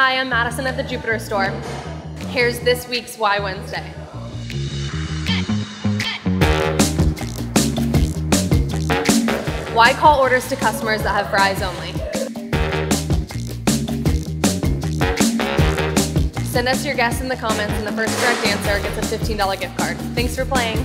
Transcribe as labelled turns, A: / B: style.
A: Hi, I'm Madison at the Jupiter store. Here's this week's Why Wednesday. Why call orders to customers that have fries only? Send us your guess in the comments and the first correct answer gets a $15 gift card. Thanks for playing.